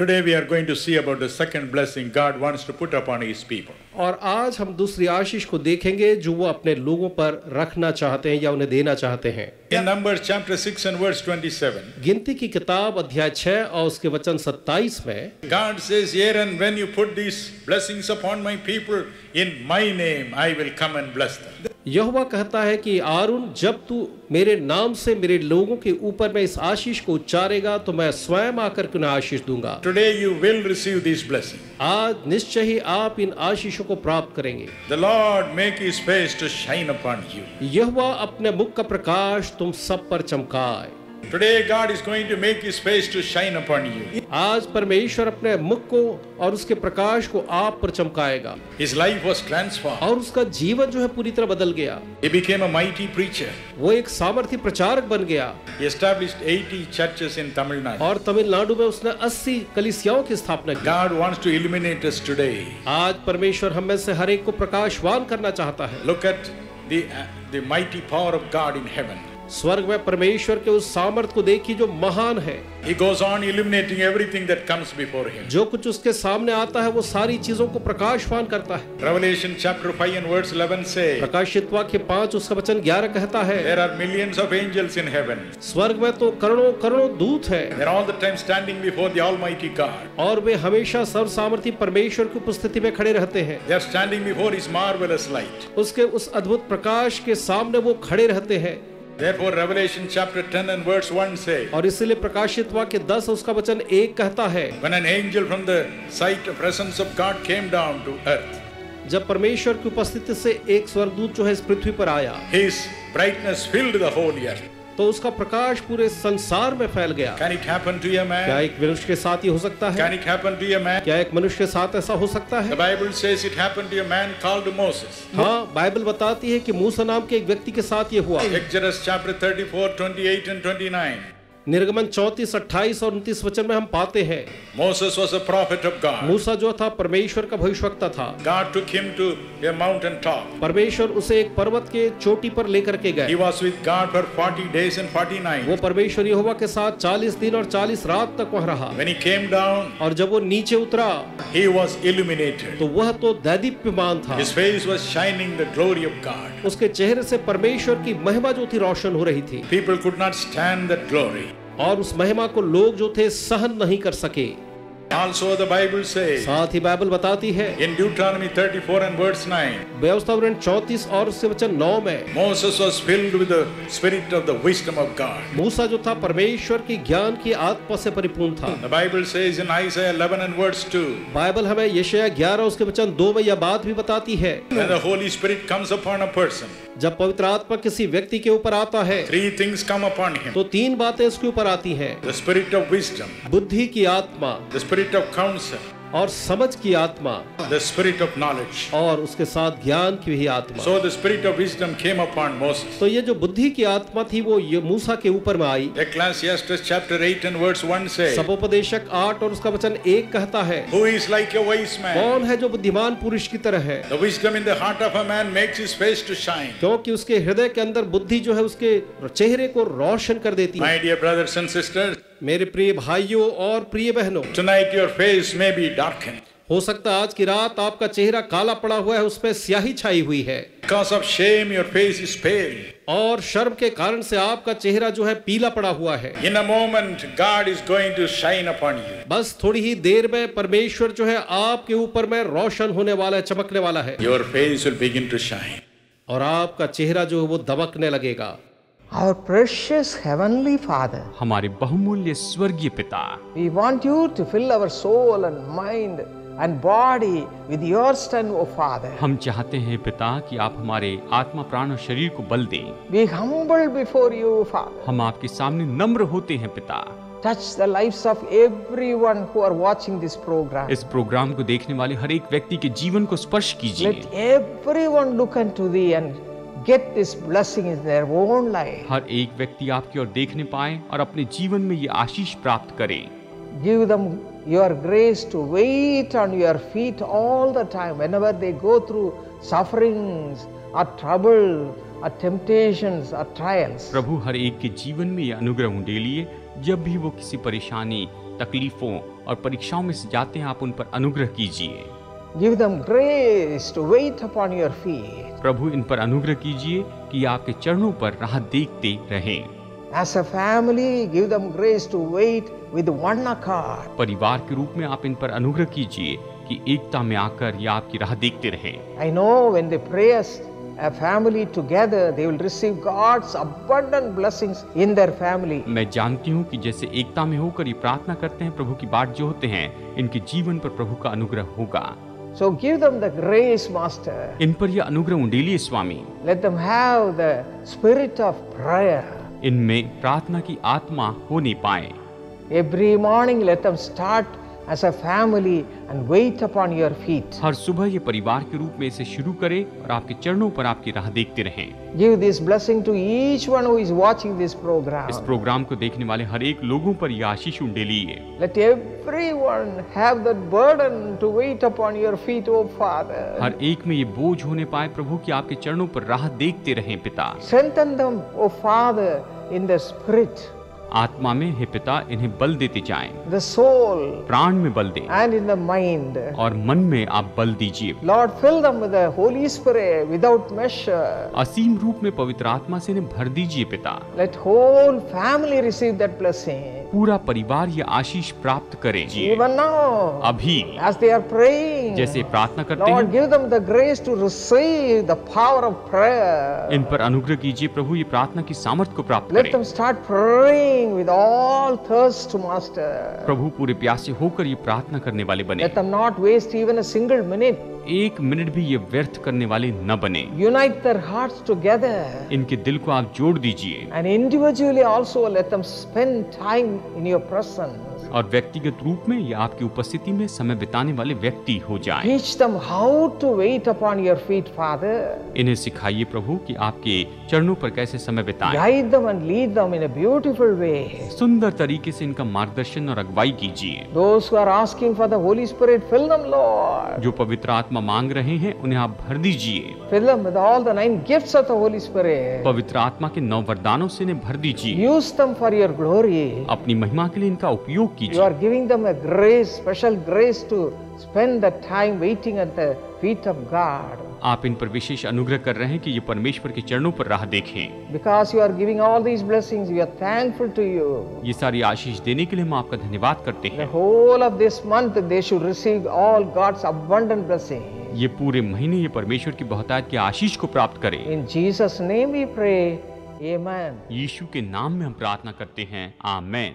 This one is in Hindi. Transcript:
Today we are going to see about the second blessing God wants to put upon his people. और आज हम दूसरी आशीष को देखेंगे जो वो अपने लोगों पर रखना चाहते हैं या उन्हें देना चाहते हैं In Numbers chapter 6 and verse 27, गिनती की किताब अध्याय 6 और उसके वचन 27 में God says, Aaron, when you put these blessings upon my people, in my name I will come and bless them. यहोवा कहता है कि आरुन जब तू मेरे नाम से मेरे लोगों के ऊपर में इस आशीष को उच्चारेगा तो मैं स्वयं आकर उन्हें आशीष दूँगा Today you will receive these blessings. आज निश्चय ही आप इन आशीषों को प्राप्त करेंगे The Lord make his face to shine upon you. यहोवा अपने मुख का प्रकाश तुम सब पर चमकाए Today God is going to make his face to shine upon you. आज परमेश्वर अपने मुख को और उसके प्रकाश को आप पर चमकाएगा His life was transformed. और उसका जीवन जो है पूरी तरह बदल गया He became a mighty preacher. वो एक सामर्थ्य प्रचारक बन गया He established 80 churches in Tamil Nadu. और तमिलनाडु में उसने 80 कलिसियाओं की स्थापना की God wants to illuminate us today. आज परमेश्वर हम में से हर एक को प्रकाशवान करना चाहता है Look at the, uh, the mighty power of God in heaven. स्वर्ग में परमेश्वर के उस सामर्थ को देखी जो महान है He goes on illuminating everything that comes before him. जो कुछ उसके सामने आता है वो सारी चीज़ों को प्रकाशवान करता है Revelation chapter 5 and verse 11 say, प्रकाशित वाक्य पाँच उसका वचन ग्यारह कहता है There are millions of angels in heaven. स्वर्ग में तो करोड़ों करोड़ों दूत है They're all the time standing before the Almighty God. और वे हमेशा सर्व सामर्थ्य परमेश्वर की उपस्थिति में खड़े रहते हैं They're standing before His marvelous light. उसके उस अद्भुत प्रकाश के सामने वो खड़े रहते हैं Therefore, Revelation chapter 10 and verse 1 say, और इसलिए प्रकाशित वाक्य दस उसका वचन एक कहता है When an angel from the sight of presence of God came down to earth, जब परमेश्वर की उपस्थिति से एक स्वर्गदूत जो है इस पृथ्वी पर आया his brightness filled the whole earth. तो उसका प्रकाश पूरे संसार में फैल गया। क्या एक मनुष्य के साथ ही हो सकता है? क्या एक मनुष्य के साथ ऐसा हो सकता है? हाँ, बाइबल बताती है की मूसा नाम के एक व्यक्ति के साथ ये हुआ। चैप्टर 34, 28 एंड 29 निर्गमन चौतीस अट्ठाईस और उन्तीस वचन में हम पाते हैं। मूसा जो था परमेश्वर का भविष्यवक्ता था। परमेश्वर उसे एक पर्वत के चोटी पर लेकर के गए। वो परमेश्वर यहोवा के साथ 40 दिन और 40 रात तक वह रहा। When down, और जब वो नीचे उतरा तो वह तो दैदीप्यमान था। His face was उसके चेहरे से परमेश्वर की महिमा जो थी रोशन हो रही थी। पीपल कुड नॉट स्टैंड और उस महिमा को लोग जो थे सहन नहीं कर सके Also, the Bible says साथ ही बाइबल बताती है in Deuteronomy 34 and verse 9, व्यवस्था वर्ण चौतीस और उसके वचन नौ में Moses was filled with the spirit of the wisdom of God. मूसा जो था परमेश्वर की ज्ञान की आत्मा से परिपूर्ण था The Bible says in Isaiah 11 and verse 2, Bible हमें यशया ग्यारह उसके वचन दो में यह बात भी बताती है when the Holy Spirit comes upon a person, जब पवित्र आत्मा किसी व्यक्ति के ऊपर आता है three things come upon him तो तीन बातें उसके ऊपर आती है। स्पिरिट ऑफ़ विस्टम बुद्धि की आत्मा। स्पिरिट ऑफ़ काउंसिल और समझ की आत्मा। द स्पिरिट ऑफ़ नॉलेज और उसके साथ ज्ञान की भी आत्मा। So the spirit of wisdom came upon Moses तो ये जो बुद्धि की आत्मा थी वो ये मूसा के ऊपर में आई। एक्लेसियास्टस चैप्टर 8 एंड वर्स 1 से सबोपदेशक 8 और उसका वचन 1 कहता है who is like a wise man कौन है जो बुद्धिमान पुरुष की तरह है? The wisdom in the heart of a man makes his face to shine क्योंकि उसके हृदय के अंदर बुद्धि जो है उसके चेहरे को रोशन कर देती है। My dear brothers and sisters मेरे प्रिय भाइयों और प्रिय बहनों tonight your face may be darkened. हो सकता है आज की रात आपका चेहरा काला पड़ा हुआ है उसमें स्याही छाई हुई है Because of shame, your face is pale. और शर्म के कारण से आपका चेहरा जो है पीला पड़ा हुआ है In a moment, God is going to shine upon you. बस थोड़ी ही देर में परमेश्वर जो है आपके ऊपर में रोशन होने वाला है चमकने वाला है Your face will begin to shine. और आपका चेहरा जो है वो दबकने लगेगा Our precious Heavenly Father, हमारे बहुमूल्य स्वर्गीय पिता we want you to fill our soul and mind and body with your strength, O Father. हम चाहते हैं पिता कि आप हमारे आत्मा प्राण और शरीर को बल दें Be humble before you, Father. हम आपके सामने नम्र होते हैं पिता Touch the lives of everyone who are watching this program. इस प्रोग्राम को देखने वाले हर एक व्यक्ति के जीवन को स्पर्श कीजिए Let everyone look unto thee and get this blessing in their own life. हर एक व्यक्ति आपकी ओर देखने पाए और अपने जीवन में ये आशीष प्राप्त करे Give them your grace to wait on your feet all the time whenever they go through sufferings or trouble or temptations or trials. प्रभु हर एक के जीवन में ये अनुग्रह उंडेलिए जब भी वो किसी परेशानी तकलीफों और परीक्षाओं में से जाते हैं आप उन पर अनुग्रह कीजिए Give them grace to wait upon your feet. प्रभु इन पर अनुग्रह कीजिए कि आपके चरणों पर राह देखते रहें As a family, give them grace to wait with one accord. परिवार के रूप में आप इन पर अनुग्रह कीजिए कि एकता में आकर ये आपकी राह देखते रहें I know when they pray as a family together, they will receive God's abundant blessings in their family. मैं जानती हूँ कि जैसे एकता में होकर ये प्रार्थना करते हैं प्रभु की बात जो होते हैं इनके जीवन पर प्रभु का अनुग्रह होगा So give them the grace, Master. इन पर यह अनुग्रह Swami. Swami Let them have the spirit of prayer. इनमें प्रार्थना की आत्मा हो नहीं पाए Every morning, let them start as a family and wait upon your feet. हर सुबह ये परिवार के रूप में इसे शुरू करें और आपके चरणों पर आपकी राह देखते रहें Give this blessing to each one who is watching this program. इस प्रोग्राम को देखने वाले हर एक लोगों पर यह आशीष उंडेलिए Let everyone have that burden to wait upon your feet, O Father. हर एक में ये बोझ होने पाए प्रभु कि आपके चरणों पर राह देखते रहें पिता Strengthen them, O Father, in the spirit, आत्मा में हे पिता इन्हें बल देते जाए। द प्राण में बल दे। एंड इन द माइंड और मन में आप बल दीजिए। Lord fill them with without measure असीम रूप में पवित्र आत्मा से इन्हें भर दीजिए पिता। Let whole family receive that blessing पूरा परिवार ये आशीष प्राप्त करे। अभी जैसे प्रार्थना करते हैं। इन पर अनुग्रह कीजिए प्रभु ये प्रार्थना की सामर्थ्य को प्राप्त करें। Let them start with all thirst, to Master. प्रभु पूरे प्यासे होकर ये प्रार्थना करने वाले बने Let them not waste even a single minute. एक मिनट भी ये व्यर्थ करने वाले न बने Unite their hearts together. इनके दिल को आप जोड़ दीजिए And individually also let them spend time in your presence. और व्यक्तिगत रूप में या आपकी उपस्थिति में समय बिताने वाले व्यक्ति हो जाए। इन्हें सिखाइए प्रभु कि आपके चरणों पर कैसे समय बिताएँ। ब्यूटीफुल वे सुंदर तरीके से इनका मार्गदर्शन और अगुवाई कीजिए। जो पवित्र आत्मा मांग रहे हैं उन्हें आप भर दीजिए। पवित्र आत्मा के नौ वरदानों से इन्हें भर दीजिए। अपनी महिमा के लिए इनका उपयोग You कीजिए are giving them a grace, special grace to spend the time waiting at the feet of God. आप इन पर विशेष अनुग्रह कर रहे हैं कि ये परमेश्वर के चरणों पर राह देखें Because you are giving all these blessings, we are thankful to you. ये सारी आशीष देने के लिए हम आपका धन्यवाद करते The हैं whole of this month, they should receive all God's abundant blessing. ये पूरे महीने ये परमेश्वर की बहुतायत की आशीष को प्राप्त करें In Jesus' name we pray. Amen. यीशु के नाम में हम प्रार्थना करते हैं आमेन